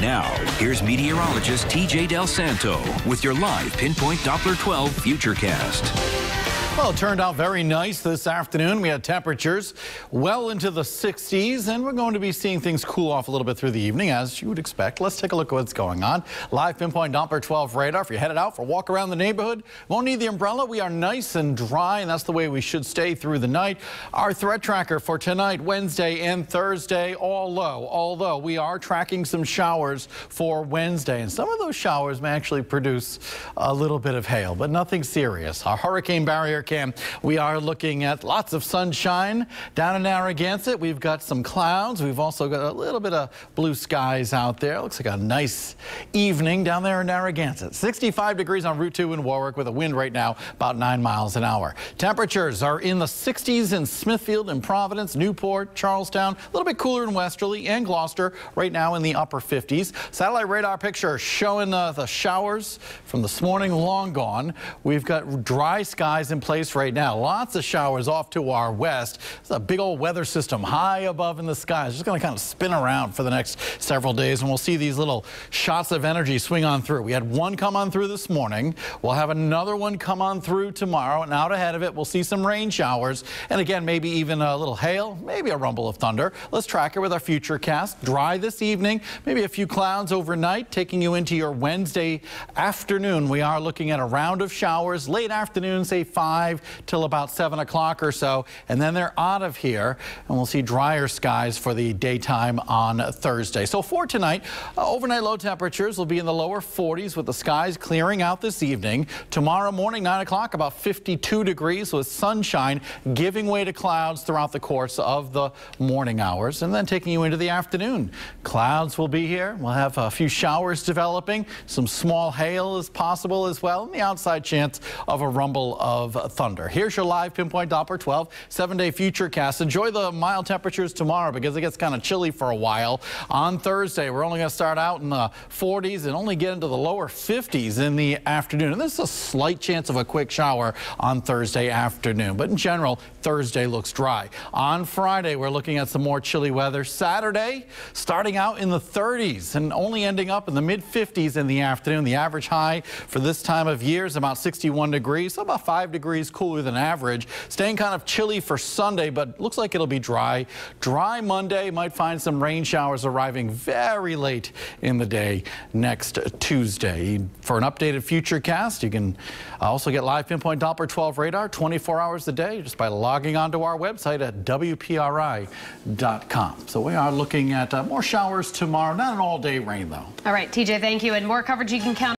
Now, here's meteorologist TJ Del Santo with your live Pinpoint Doppler 12 Futurecast. Well, it turned out very nice this afternoon. We had temperatures well into the 60s, and we're going to be seeing things cool off a little bit through the evening, as you would expect. Let's take a look at what's going on. Live pinpoint Doppler 12 radar. If you're headed out for a walk around the neighborhood, won't need the umbrella. We are nice and dry, and that's the way we should stay through the night. Our threat tracker for tonight, Wednesday, and Thursday, all low, although we are tracking some showers for Wednesday, and some of those showers may actually produce a little bit of hail, but nothing serious. Our hurricane barrier cam. We are looking at lots of sunshine down in Narragansett. We've got some clouds. We've also got a little bit of blue skies out there. Looks like a nice evening down there in Narragansett. 65 degrees on Route 2 in Warwick with a wind right now about 9 miles an hour. Temperatures are in the 60s in Smithfield and Providence, Newport, Charlestown. A little bit cooler in Westerly and Glocester right now in the upper 50s. Satellite radar picture showing uh, the showers from this morning long gone. We've got dry skies in place place right now. Lots of showers off to our west. It's a big old weather system high above in the sky. It's just going to kind of spin around for the next several days, and we'll see these little shots of energy swing on through. We had one come on through this morning. We'll have another one come on through tomorrow, and out ahead of it, we'll see some rain showers, and again, maybe even a little hail, maybe a rumble of thunder. Let's track it with our Futurecast. Dry this evening, maybe a few clouds overnight, taking you into your Wednesday afternoon. We are looking at a round of showers late afternoon, say 5 5 till about 7 o'clock or so, and then they're out of here, and we'll see drier skies for the daytime on Thursday. So for tonight, uh, overnight low temperatures will be in the lower 40s with the skies clearing out this evening. Tomorrow morning, 9 o'clock, about 52 degrees with sunshine giving way to clouds throughout the course of the morning hours, and then taking you into the afternoon. Clouds will be here. We'll have a few showers developing. Some small hail is possible as well, and the outside chance of a rumble of thunder. Here's your live pinpoint Doppler 12 seven-day Futurecast. Enjoy the mild temperatures tomorrow because it gets kind of chilly for a while. On Thursday, we're only going to start out in the 40s and only get into the lower 50s in the afternoon. And this is a slight chance of a quick shower on Thursday afternoon. But in general, Thursday looks dry. On Friday, we're looking at some more chilly weather. Saturday, starting out in the 30s and only ending up in the mid 50s in the afternoon. The average high for this time of year is about 61 degrees, so about 5 degrees degrees cooler than average. Staying kind of chilly for Sunday, but looks like it'll be dry. Dry Monday. Might find some rain showers arriving very late in the day next Tuesday. For an updated Futurecast, you can also get live pinpoint Doppler 12 radar 24 hours a day just by logging onto our website at WPRI.com. So we are looking at uh, more showers tomorrow. Not an all-day rain, though. All right, TJ, thank you. And more coverage you can count